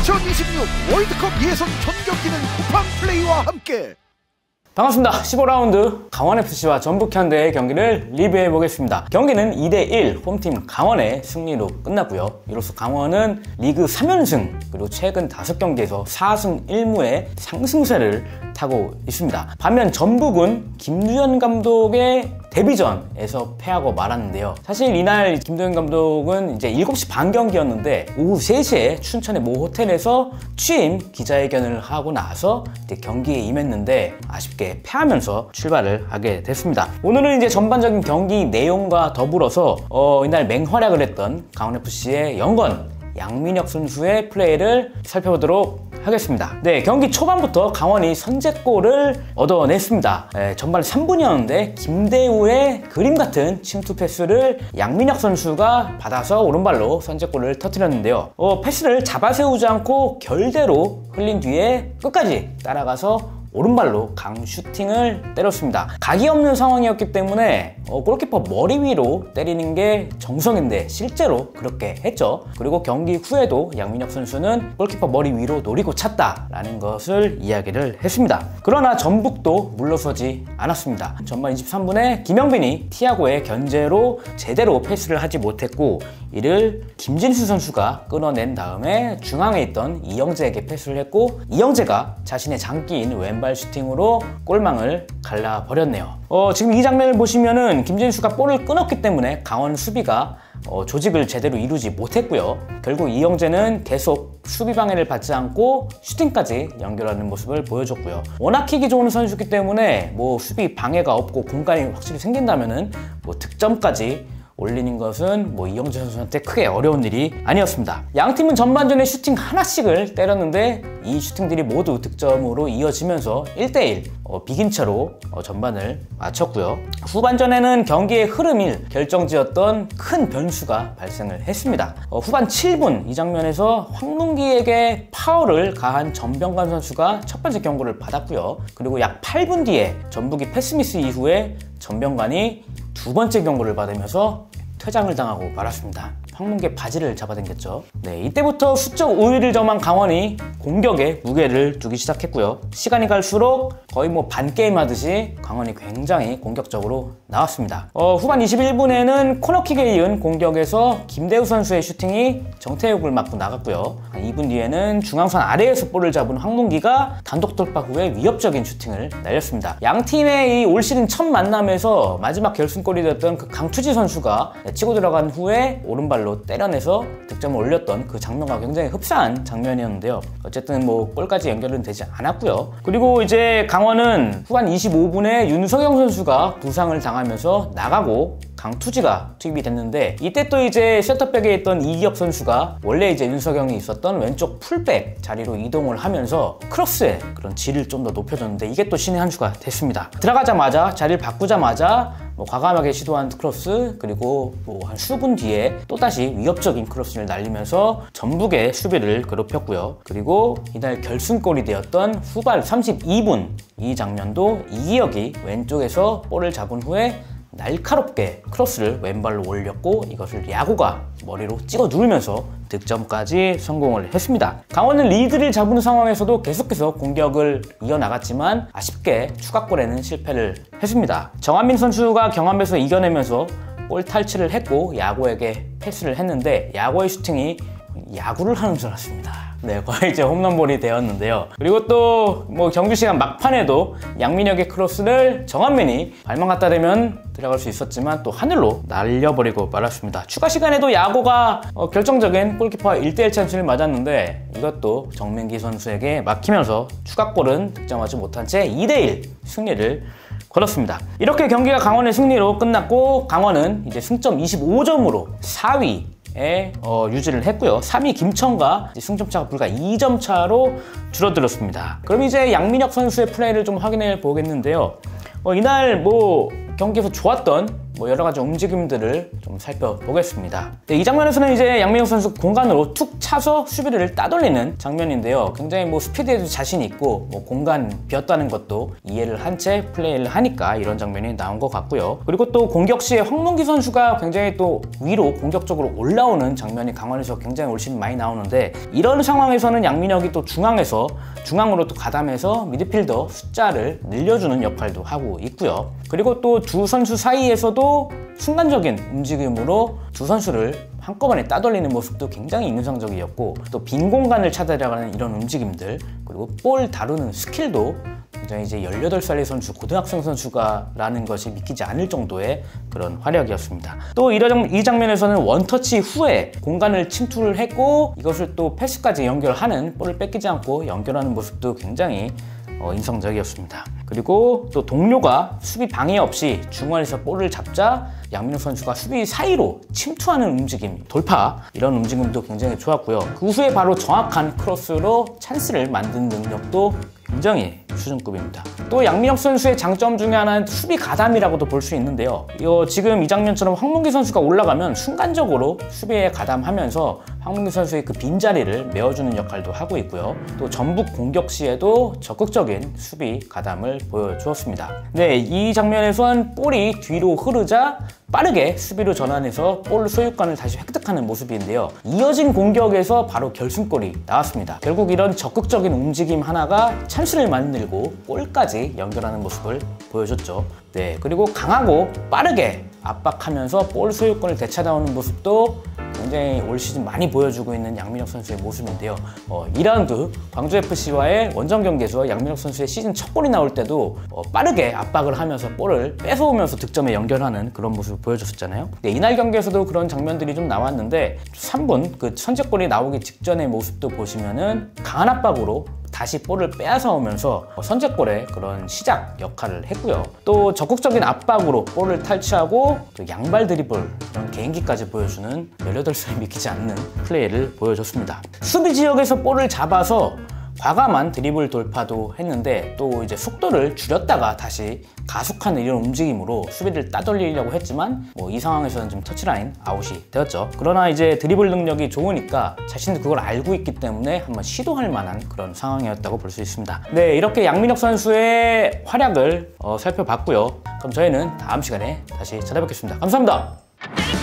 2026 월드컵 예선 전격기는 쿠팡 플레이와 함께 반갑습니다. 15라운드 강원FC와 전북현대의 경기를 리뷰해 보겠습니다. 경기는 2대1 홈팀 강원의 승리로 끝났고요. 이로써 강원은 리그 3연승 그리고 최근 5경기에서 4승 1무의 상승세를 타고 있습니다. 반면 전북은 김두현 감독의 데뷔전에서 패하고 말았는데요. 사실 이날 김도현 감독은 이제 7시 반 경기였는데 오후 3시에 춘천의 모 호텔에서 취임 기자회견을 하고 나서 경기에 임했는데 아쉽게 패하면서 출발을 하게 됐습니다. 오늘은 이제 전반적인 경기 내용과 더불어서 어, 이날 맹활약을 했던 강원FC의 영건 양민혁 선수의 플레이를 살펴보도록 하겠습니다. 네, 경기 초반부터 강원이 선제골을 얻어냈습니다. 네, 전반 3분이었는데 김대우의 그림 같은 침투 패스를 양민혁 선수가 받아서 오른발로 선제골을 터뜨렸는데요. 어, 패스를 잡아세우지 않고 결대로 흘린 뒤에 끝까지 따라가서 오른발로 강 슈팅을 때렸습니다. 각이 없는 상황이었기 때문에 어, 골키퍼 머리 위로 때리는 게 정성인데 실제로 그렇게 했죠. 그리고 경기 후에도 양민혁 선수는 골키퍼 머리 위로 노리고 찼다라는 것을 이야기를 했습니다. 그러나 전북도 물러서지 않았습니다. 전반 23분에 김영빈이 티아고의 견제로 제대로 패스를 하지 못했고 이를 김진수 선수가 끊어낸 다음에 중앙에 있던 이영재에게 패스를 했고 이영재가 자신의 장기인 왼발 슈팅으로 골망을 갈라버렸네요. 어, 지금 이 장면을 보시면은 김진수가 볼을 끊었기 때문에 강원 수비가 어, 조직을 제대로 이루지 못했고요. 결국 이영재는 계속 수비 방해를 받지 않고 슈팅까지 연결하는 모습을 보여줬고요. 워낙 킥이 좋은 선수기 때문에 뭐 수비 방해가 없고 공간이 확실히 생긴다면은 뭐 득점까지 올리는 것은 뭐 이영재 선수한테 크게 어려운 일이 아니었습니다. 양 팀은 전반전에 슈팅 하나씩을 때렸는데 이 슈팅들이 모두 득점으로 이어지면서 1대1 어, 비긴 채로 어, 전반을 마쳤고요. 후반전에는 경기의 흐름이 결정지었던 큰 변수가 발생을 했습니다. 어, 후반 7분 이 장면에서 황문기에게 파워를 가한 전병관 선수가 첫 번째 경고를 받았고요. 그리고 약 8분 뒤에 전북이 패스미스 이후에 전병관이 두 번째 경고를 받으면서 퇴장을 당하고 말았습니다. 황문계 바지를 잡아당겼죠. 네, 이때부터 수적 우위를 점한 강원이 공격에 무게를 두기 시작했고요. 시간이 갈수록 거의 뭐 반게임 하듯이 강원이 굉장히 공격적으로 나왔습니다. 어, 후반 21분에는 코너킥에 이은 공격에서 김대우 선수의 슈팅이 정태욱을 맞고 나갔고요. 2분 뒤에는 중앙선 아래에서 볼을 잡은 황문기가 단독 돌파 후에 위협적인 슈팅을 날렸습니다. 양 팀의 이 올 시즌 첫 만남에서 마지막 결승골이 되었던 그 강투지 선수가 치고 들어간 후에 오른발로 발로 때려내서 득점을 올렸던 그 장면과 굉장히 흡사한 장면이었는데요. 어쨌든 뭐 골까지 연결은 되지 않았고요. 그리고 이제 강원은 후반 25분에 윤석영 선수가 부상을 당하면서 나가고 강투지가 투입이 됐는데 이때 또 이제 센터백에 있던 이기혁 선수가 원래 이제 윤석영이 있었던 왼쪽 풀백 자리로 이동을 하면서 크로스의 그런 질을 좀 더 높여줬는데 이게 또 신의 한 수가 됐습니다. 들어가자마자 자리를 바꾸자마자 뭐 과감하게 시도한 크로스 그리고 뭐 한 수분 뒤에 또다시 위협적인 크로스를 날리면서 전북의 수비를 괴롭혔고요. 그리고 이날 결승골이 되었던 후반 32분 이 장면도 이기혁이 왼쪽에서 볼을 잡은 후에 날카롭게 크로스를 왼발로 올렸고 이것을 야고가 머리로 찍어 누르면서 득점까지 성공을 했습니다. 강원은 리드를 잡은 상황에서도 계속해서 공격을 이어나갔지만 아쉽게 추가골에는 실패를 했습니다. 정한민 선수가 경합에서 이겨내면서 골 탈취를 했고 야구에게 패스를 했는데 야구의 슈팅이 야구를 하는 줄 알았습니다. 네, 거의 이제 홈런볼이 되었는데요. 그리고 또 뭐 경기 시간 막판에도 양민혁의 크로스를 정한민이 발만 갖다 대면 들어갈 수 있었지만 또 하늘로 날려버리고 말았습니다. 추가 시간에도 야구가 어, 결정적인 골키퍼와 1대1 찬스를 맞았는데 이것도 정민기 선수에게 막히면서 추가골은 득점하지 못한 채 2대1 승리를 거뒀습니다. 이렇게 경기가 강원의 승리로 끝났고 강원은 이제 승점 25점으로 4위 에 어, 유지를 했고요. 3위 김천과 승점차가 불과 2점 차로 줄어들었습니다. 그럼 이제 양민혁 선수의 플레이를 좀 확인해 보겠는데요. 어, 이날 뭐 경기에서 좋았던 뭐 여러 가지 움직임들을 좀 살펴보겠습니다. 네, 이 장면에서는 이제 양민혁 선수 공간으로 툭 차서 수비를 따돌리는 장면인데요. 굉장히 뭐 스피드에도 자신 있고 뭐 공간 비었다는 것도 이해를 한 채 플레이를 하니까 이런 장면이 나온 것 같고요. 그리고 또 공격 시에 황문기 선수가 굉장히 또 위로 공격적으로 올라오는 장면이 강원에서 굉장히 올 시즌 많이 나오는데 이런 상황에서는 양민혁이 또 중앙에서 중앙으로 또 가담해서 미드필더 숫자를 늘려주는 역할도 하고 있고요. 그리고 또 두 선수 사이에서도 순간적인 움직임으로 두 선수를 한꺼번에 따돌리는 모습도 굉장히 인상적이었고 또 빈 공간을 찾아가는 이런 움직임들 그리고 볼 다루는 스킬도 굉장히 이제 18살의 선수, 고등학생 선수가 라는 것이 믿기지 않을 정도의 그런 활약이었습니다. 또 이 장면에서는 원터치 후에 공간을 침투를 했고 이것을 또 패스까지 연결하는 볼을 뺏기지 않고 연결하는 모습도 굉장히 어, 인상적이었습니다. 그리고 또 동료가 수비 방해 없이 중원에서 볼을 잡자 양민호 선수가 수비 사이로 침투하는 움직임, 돌파 이런 움직임도 굉장히 좋았고요. 그 후에 바로 정확한 크로스로 찬스를 만드는 능력도 굉장히 수준급입니다. 또 양민혁 선수의 장점 중에 하나는 수비 가담이라고도 볼 수 있는데요. 이거 지금 이 장면처럼 황문기 선수가 올라가면 순간적으로 수비에 가담하면서 황문기 선수의 그 빈자리를 메워주는 역할도 하고 있고요. 또 전북 공격 시에도 적극적인 수비 가담을 보여주었습니다. 네, 이 장면에선 볼이 뒤로 흐르자 빠르게 수비로 전환해서 볼 소유권을 다시 획득하는 모습인데요. 이어진 공격에서 바로 결승골이 나왔습니다. 결국 이런 적극적인 움직임 하나가 찬스를 만들고 골까지 연결하는 모습을 보여줬죠. 네, 그리고 강하고 빠르게 압박하면서 볼 소유권을 되찾아오는 모습도 굉장히 올 시즌 많이 보여주고 있는 양민혁 선수의 모습인데요. 어, 2라운드 광주FC와의 원정 경기에서 양민혁 선수의 시즌 첫 골이 나올 때도 어, 빠르게 압박을 하면서 볼을 뺏어오면서 득점에 연결하는 그런 모습을 보여줬었잖아요. 네, 이날 경기에서도 그런 장면들이 좀 나왔는데 3분 그 선제골이 나오기 직전의 모습도 보시면은 강한 압박으로 다시 볼을 빼앗아 오면서 선제골의 그런 시작 역할을 했고요. 또 적극적인 압박으로 볼을 탈취하고 또 양발 드리블 이런 개인기까지 보여주는 18살이 믿기지 않는 플레이를 보여줬습니다. 수비 지역에서 볼을 잡아서 과감한 드리블 돌파도 했는데 또 이제 속도를 줄였다가 다시 가속하는 이런 움직임으로 수비를 따돌리려고 했지만 뭐 이 상황에서는 좀 터치라인 아웃이 되었죠. 그러나 이제 드리블 능력이 좋으니까 자신도 그걸 알고 있기 때문에 한번 시도할 만한 그런 상황이었다고 볼 수 있습니다. 네, 이렇게 양민혁 선수의 활약을 어, 살펴봤고요. 그럼 저희는 다음 시간에 다시 찾아뵙겠습니다. 감사합니다.